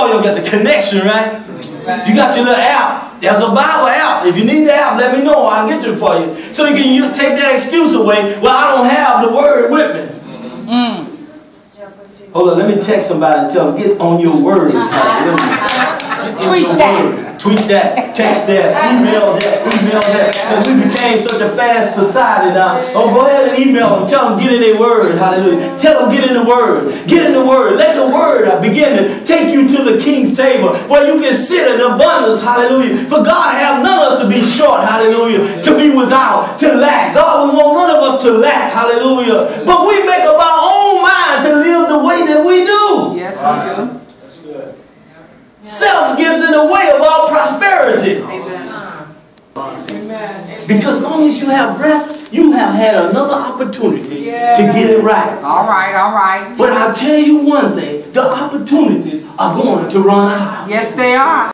you got the connection, right? You got your little app. There's a Bible app. If you need the app, let me know. I'll get it for you. So you can you take that excuse away. Well, I don't have the word with me. Mm. Hold on, let me text somebody and tell them, get on your word. Tweet that. Tweet that, text that, email that, email that. Because we became such a fast society now. Oh, go ahead and email them. Tell them, get in their word. Hallelujah. Tell them, get in the word. Get in the word. Let the word begin to take you to table where you can sit in abundance. Hallelujah. For God have none of us to be short. Hallelujah. To be without, to lack. God would want none of us to lack. Hallelujah. But we make up our own mind to live the way that we do. Yes, we do. Self gets in the way of our prosperity. Amen. Because as long as you have breath, you have had another opportunity Yeah. to get it right. All right, all right. But I'll tell you one thing, the opportunities are going to run out. Yes, they are.